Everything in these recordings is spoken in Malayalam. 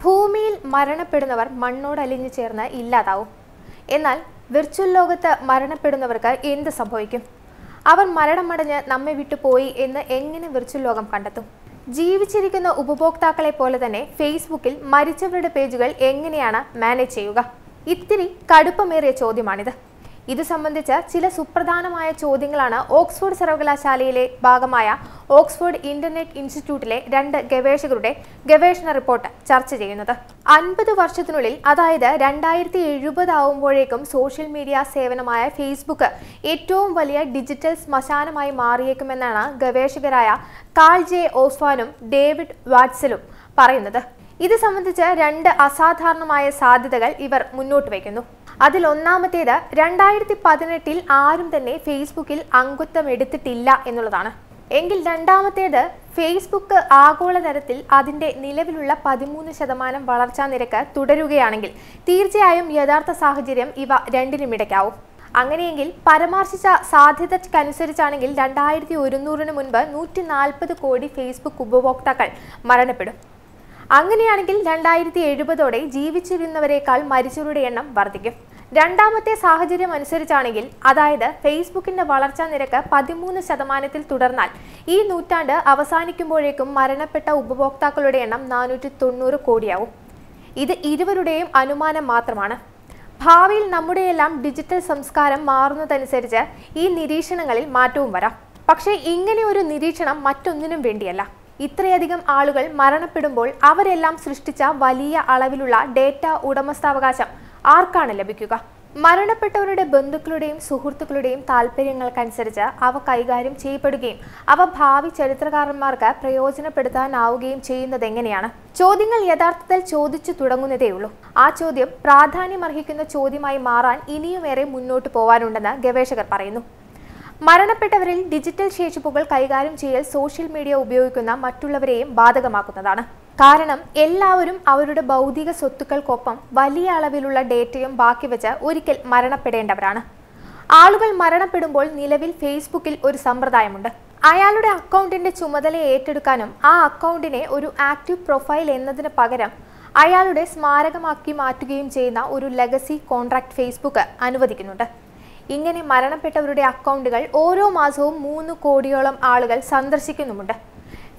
ഭൂമിയിൽ മരണപ്പെടുന്നവർ മണ്ണോടലിഞ്ഞു ചേർന്ന് ഇല്ലാതാവും. എന്നാൽ വിർച്വൽ ലോകത്ത് മരണപ്പെടുന്നവർക്ക് എന്ത് സംഭവിക്കും? അവർ മരണമടഞ്ഞ് നമ്മെ വിട്ടുപോയി എന്ന് എങ്ങനെ വിർച്വൽ ലോകം കണ്ടെത്തും? ജീവിച്ചിരിക്കുന്ന ഉപഭോക്താക്കളെ പോലെ തന്നെ ഫേസ്ബുക്കിൽ മരിച്ചവരുടെ പേജുകൾ എങ്ങനെയാണ് മാനേജ് ചെയ്യുക? ഇത്തിരി കടുപ്പമേറിയ ചോദ്യമാണിത്. ഇത് സംബന്ധിച്ച് ചില സുപ്രധാനമായ ചോദ്യങ്ങളാണ് ഓക്സ്ഫോർഡ് സർവകലാശാലയിലെ ഭാഗമായ ഓക്സ്ഫോർഡ് ഇന്റർനെറ്റ് ഇൻസ്റ്റിറ്റ്യൂട്ടിലെ രണ്ട് ഗവേഷകരുടെ ഗവേഷണ റിപ്പോർട്ട് ചർച്ച ചെയ്യുന്നത്. അൻപത് വർഷത്തിനുള്ളിൽ അതായത് രണ്ടായിരത്തി എഴുപതാവുമ്പോഴേക്കും സോഷ്യൽ മീഡിയ സേവനമായ ഫേസ്ബുക്ക് ഏറ്റവും വലിയ ഡിജിറ്റൽ ശ്മശാനമായി മാറിയേക്കുമെന്നാണ് ഗവേഷകരായ കാൾ ജെ ഓസ്വാനും ഡേവിഡ് വാട്സലും പറയുന്നത്. ഇത് സംബന്ധിച്ച് രണ്ട് അസാധാരണമായ സാധ്യതകൾ ഇവർ മുന്നോട്ട് വയ്ക്കുന്നു. അതിൽ ഒന്നാമത്തേത് രണ്ടായിരത്തി പതിനെട്ടിൽ ആരും തന്നെ ഫേസ്ബുക്കിൽ അംഗത്വം എടുത്തിട്ടില്ല എന്നുള്ളതാണ്. എങ്കിൽ രണ്ടാമത്തേത് ഫേസ്ബുക്ക് ആഗോളതലത്തിൽ അതിന്റെ നിലവിലുള്ള പതിമൂന്ന് ശതമാനം വളർച്ചാ നിരക്ക് തുടരുകയാണെങ്കിൽ തീർച്ചയായും യഥാർത്ഥ സാഹചര്യം ഇവ രണ്ടിനും ഇടയ്ക്കാവും. അങ്ങനെയെങ്കിൽ പരാമർശിച്ച സാധ്യതയ്ക്കനുസരിച്ചാണെങ്കിൽ രണ്ടായിരത്തി ഒരുന്നൂറിന് മുൻപ് നൂറ്റി നാൽപ്പത് കോടി ഫേസ്ബുക്ക് ഉപഭോക്താക്കൾ മരണപ്പെടും. അങ്ങനെയാണെങ്കിൽ രണ്ടായിരത്തി എഴുപതോടെ ജീവിച്ചിരുന്നവരെക്കാൾ മരിച്ചവരുടെ എണ്ണം വർദ്ധിക്കും. രണ്ടാമത്തെ സാഹചര്യം അനുസരിച്ചാണെങ്കിൽ അതായത് ഫേസ്ബുക്കിന്റെ വളർച്ചാ നിരക്ക് പതിമൂന്ന് ശതമാനത്തിൽ തുടർന്നാൽ ഈ നൂറ്റാണ്ട് അവസാനിക്കുമ്പോഴേക്കും മരണപ്പെട്ട ഉപഭോക്താക്കളുടെ എണ്ണം നാനൂറ്റി തൊണ്ണൂറ് കോടിയാവും. ഇത് ഇരുവരുടെയും അനുമാനം മാത്രമാണ്. ഭാവിയിൽ നമ്മുടെയെല്ലാം ഡിജിറ്റൽ സംസ്കാരം മാറുന്നതനുസരിച്ച് ഈ നിരീക്ഷണങ്ങളിൽ മാറ്റവും വരാം. പക്ഷേ ഇങ്ങനെ ഒരു നിരീക്ഷണം മറ്റൊന്നിനും വേണ്ടിയല്ല. ഇത്രയധികം ആളുകൾ മരണപ്പെടുമ്പോൾ അവരെല്ലാം സൃഷ്ടിച്ച വലിയ അളവിലുള്ള ഡേറ്റ ഉടമസ്ഥാവകാശം ആർക്കാണ് ലഭിക്കുക? മരണപ്പെട്ടവരുടെ ബന്ധുക്കളുടെയും സുഹൃത്തുക്കളുടെയും താല്പര്യങ്ങൾക്കനുസരിച്ച് അവ കൈകാര്യം ചെയ്യപ്പെടുകയും അവ ഭാവി ചരിത്രകാരന്മാർക്ക് പ്രയോജനപ്പെടുത്താനാവുകയും ചെയ്യുന്നത് എങ്ങനെയാണ് ചോദ്യങ്ങൾ യഥാർത്ഥത്തിൽ ചോദിച്ചു തുടങ്ങുന്നതേയുള്ളൂ. ആ ചോദ്യം പ്രാധാന്യമർഹിക്കുന്ന ചോദ്യമായി മാറാൻ ഇനിയുമേറെ മുന്നോട്ട് പോവാനുണ്ടെന്ന് ഗവേഷകർ പറയുന്നു. മരണപ്പെട്ടവരിൽ ഡിജിറ്റൽ ശേഷിപ്പുകൾ കൈകാര്യം ചെയ്യൽ സോഷ്യൽ മീഡിയ ഉപയോഗിക്കുന്ന മറ്റുള്ളവരെയും ബാധകമാക്കുന്നതാണ്. കാരണം എല്ലാവരും അവരുടെ ഭൗതിക സ്വത്തുക്കൾക്കൊപ്പം വലിയ അളവിലുള്ള ഡേറ്റയും ബാക്കി വെച്ച് ഒരിക്കൽ മരണപ്പെടേണ്ടവരാണ്. ആളുകൾ മരണപ്പെടുമ്പോൾ നിലവിൽ ഫേസ്ബുക്കിൽ ഒരു സമ്പ്രദായമുണ്ട്. അയാളുടെ അക്കൗണ്ടിന്റെ ചുമതല ഏറ്റെടുക്കാനും ആ അക്കൗണ്ടിനെ ഒരു ആക്റ്റീവ് പ്രൊഫൈൽ എന്നതിന് പകരം അയാളുടെ സ്മാരകമാക്കി മാറ്റുകയും ചെയ്യുന്ന ഒരു ലെഗസി കോൺട്രാക്ട് ഫേസ്ബുക്ക് അനുവദിക്കുന്നുണ്ട്. ഇങ്ങനെ മരണപ്പെട്ടവരുടെ അക്കൗണ്ടുകൾ ഓരോ മാസവും മൂന്ന് കോടിയോളം ആളുകൾ സന്ദർശിക്കുന്നുമുണ്ട്.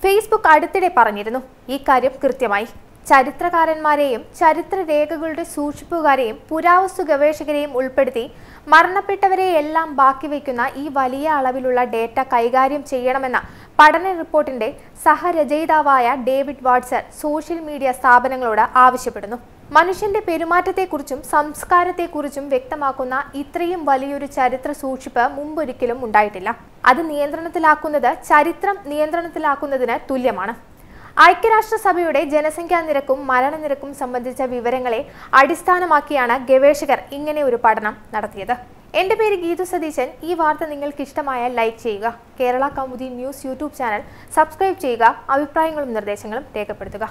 ഫേസ്ബുക്ക് അടുത്തിടെ പറഞ്ഞിരുന്നു. ഈ കാര്യം കൃത്യമായി. ചരിത്രകാരന്മാരെയും ചരിത്രരേഖകളുടെ സൂക്ഷിപ്പുകാരെയും പുരാവസ്തു ഗവേഷകരെയും ഉൾപ്പെടുത്തി മരണപ്പെട്ടവരെ എല്ലാം ബാക്കി വയ്ക്കുന്ന ഈ വലിയ അളവിലുള്ള ഡേറ്റ കൈകാര്യം ചെയ്യണമെന്ന പഠന റിപ്പോർട്ടിന്റെ സഹരചയിതാവായ ഡേവിഡ് വാട്സർ സോഷ്യൽ മീഡിയ സ്ഥാപനങ്ങളോട് ആവശ്യപ്പെടുന്നു. മനുഷ്യന്റെ പെരുമാറ്റത്തെക്കുറിച്ചും സംസ്കാരത്തെക്കുറിച്ചും വ്യക്തമാക്കുന്ന ഇത്രയും വലിയൊരു ചരിത്ര സൂക്ഷിപ്പ് മുമ്പൊരിക്കലും ഉണ്ടായിട്ടില്ല. അത് നിയന്ത്രണത്തിലാക്കുന്നത് ചരിത്രം നിയന്ത്രണത്തിലാക്കുന്നതിന് തുല്യമാണ്. ഐക്യരാഷ്ട്രസഭയുടെ ജനസംഖ്യാ നിരക്കും മരണനിരക്കും സംബന്ധിച്ച വിവരങ്ങളെ അടിസ്ഥാനമാക്കിയാണ് ഗവേഷകർ ഇങ്ങനെ ഒരു പഠനം നടത്തിയത്. എന്റെ പേര് ഗീതു സതീശൻ. ഈ വാർത്ത നിങ്ങൾക്ക് ഇഷ്ടമായാൽ ലൈക്ക് ചെയ്യുക. Kerala Kaumudi news YouTube channel subscribe ചെയ്യുക. അഭിപ്രായങ്ങളും നിർദ്ദേശങ്ങളും രേഖപ്പെടുത്തുക.